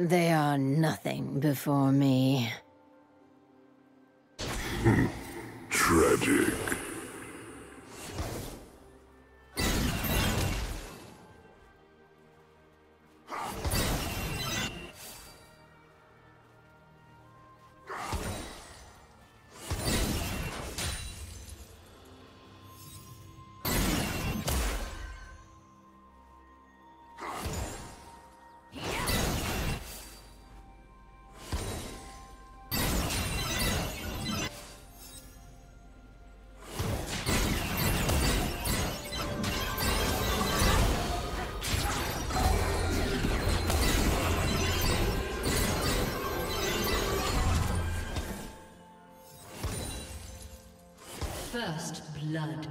They are nothing before me. Hmm. Tragic. First blood.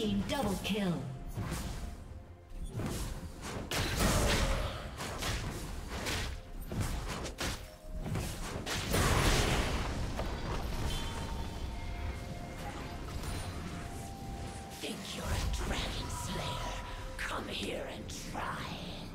Team double kill. Think you're a dragon slayer? Come here and try.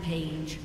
Rampage.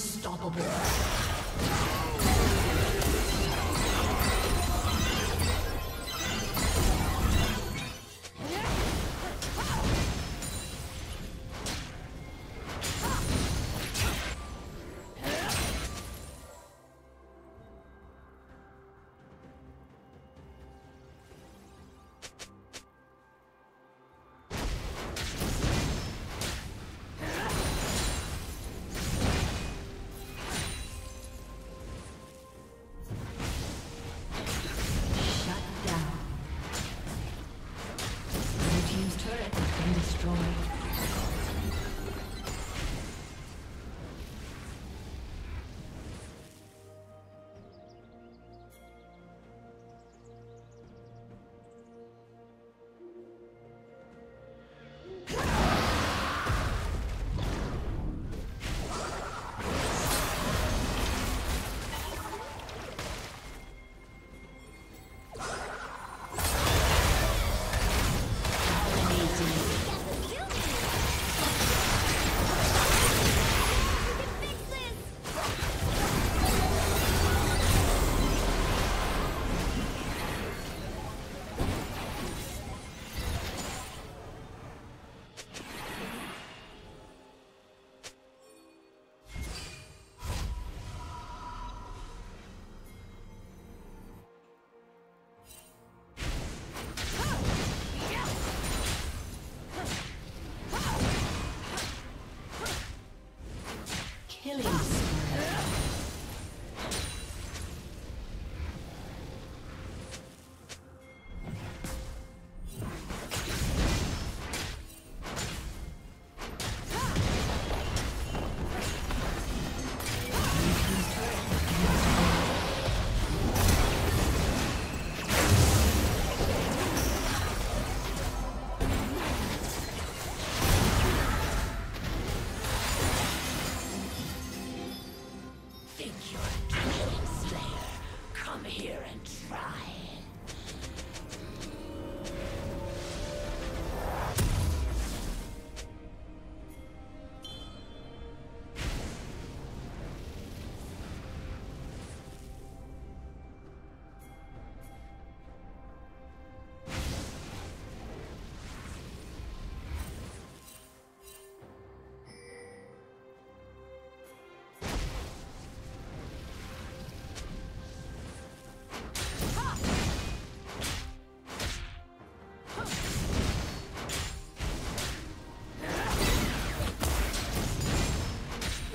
Unstoppable.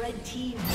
Red team.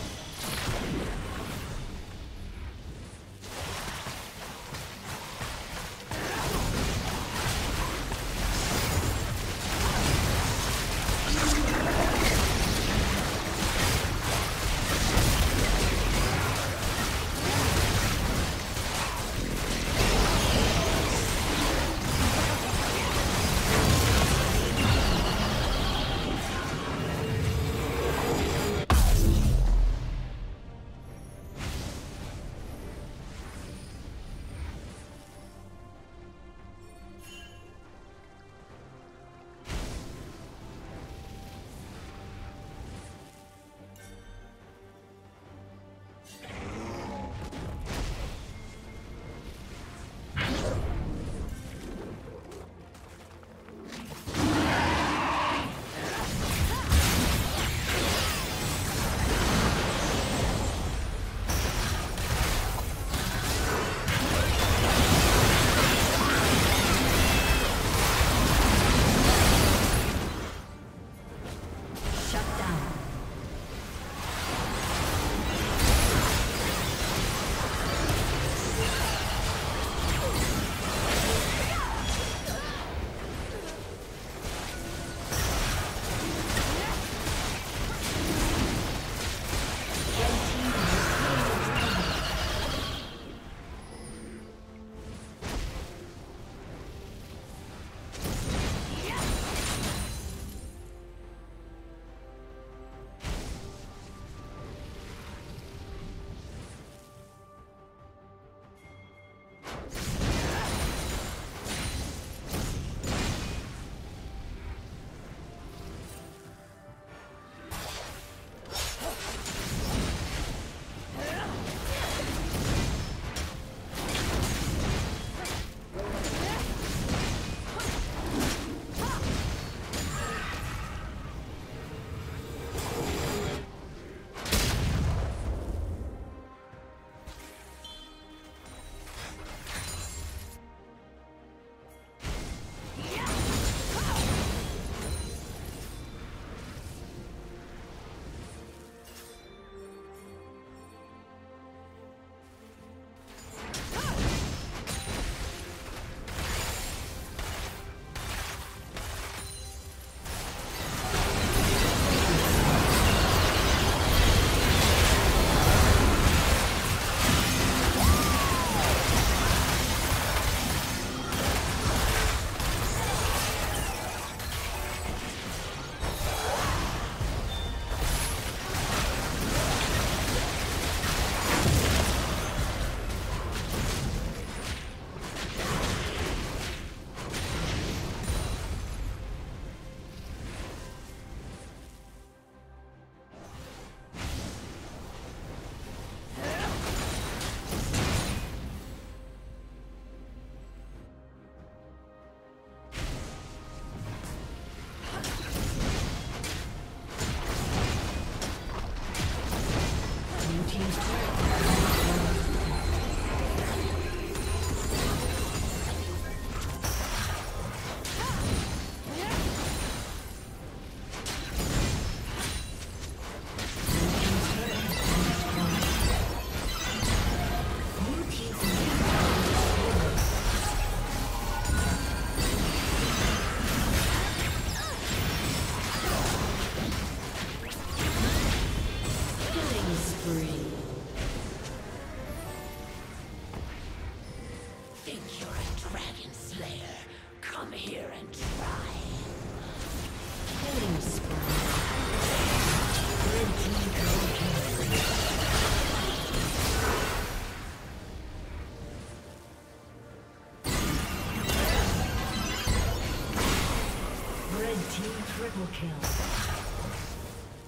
Team triple kill.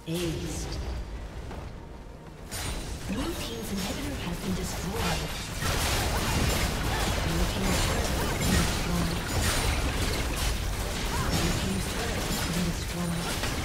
Aced. Blue team's inhibitor has been destroyed. Blue team's turret has been destroyed. Blue team's turret has been destroyed.